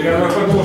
Y